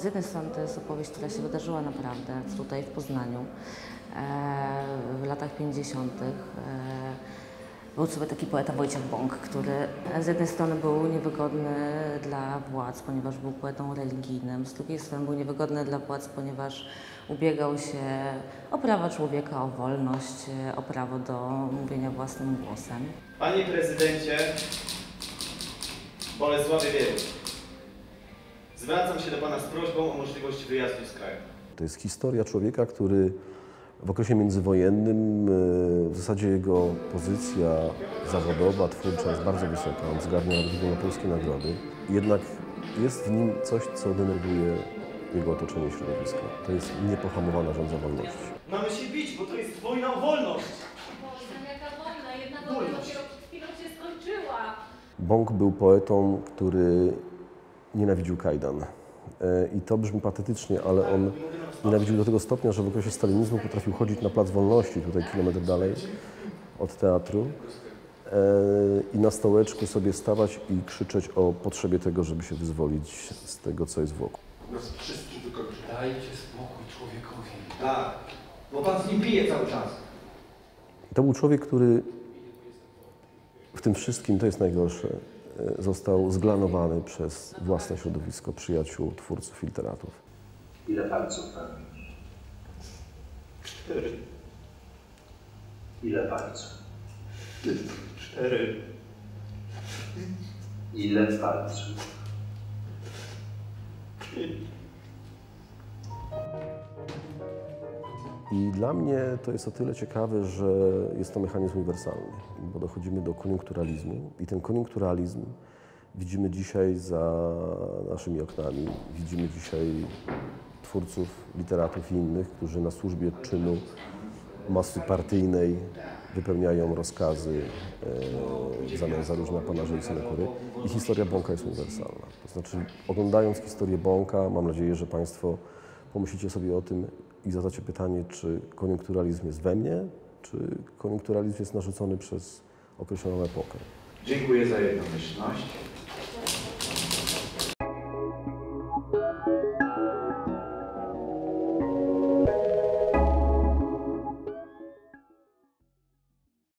Z jednej strony to jest opowieść, która się wydarzyła naprawdę tutaj w Poznaniu e, w latach 50. E, był sobie taki poeta Wojciech Bąk, który z jednej strony był niewygodny dla władz, ponieważ był poetą religijnym, z drugiej strony był niewygodny dla władz, ponieważ ubiegał się o prawa człowieka, o wolność, o prawo do mówienia własnym głosem. Panie prezydencie Bolesławie Wierusz, zwracam się do pana z prośbą o możliwość wyjazdu z kraju. To jest historia człowieka, który w okresie międzywojennym e, w zasadzie jego pozycja zawodowa, twórcza jest bardzo wysoka. On zgarnia nawet ogólnopolskie nagrody. Jednak jest w nim coś, co denerwuje jego otoczenie i środowisko. To jest niepohamowana żądza wolności. Mamy się bić, bo to jest wojna o wolność. Boże, jaka wojna, jedna wojna dopiero przed chwilą się skończyła. Bąk był poetą, który nienawidził kajdan. E, I to brzmi patetycznie, ale on nienawidził do tego stopnia, że w okresie stalinizmu potrafił chodzić na Plac Wolności, tutaj kilometr dalej od teatru e, i na stołeczku sobie stawać i krzyczeć o potrzebie tego, żeby się wyzwolić z tego, co jest wokół. nas wszystkich wykończy. Dajcie spokój człowiekowi. Tak, bo pan z nim pije cały czas. To był człowiek, który w tym wszystkim, to jest najgorsze, został zglanowany przez własne środowisko, przyjaciół, twórców, literatów. Ile palców pan? Cztery. Ile palców? Cztery. Ile palców? I dla mnie to jest o tyle ciekawe, że jest to mechanizm uniwersalny, bo dochodzimy do koniunkturalizmu i ten koniunkturalizm widzimy dzisiaj za naszymi oknami. Widzimy dzisiaj twórców, literatów i innych, którzy na służbie czynu masy partyjnej wypełniają rozkazy e, w zamian za różne apanaże i synekury. I historia Bąka jest uniwersalna. To znaczy, oglądając historię Bąka, mam nadzieję, że Państwo pomyślicie sobie o tym i zadacie pytanie, czy koniunkturalizm jest we mnie, czy koniunkturalizm jest narzucony przez określoną epokę. Dziękuję za jednomyślność.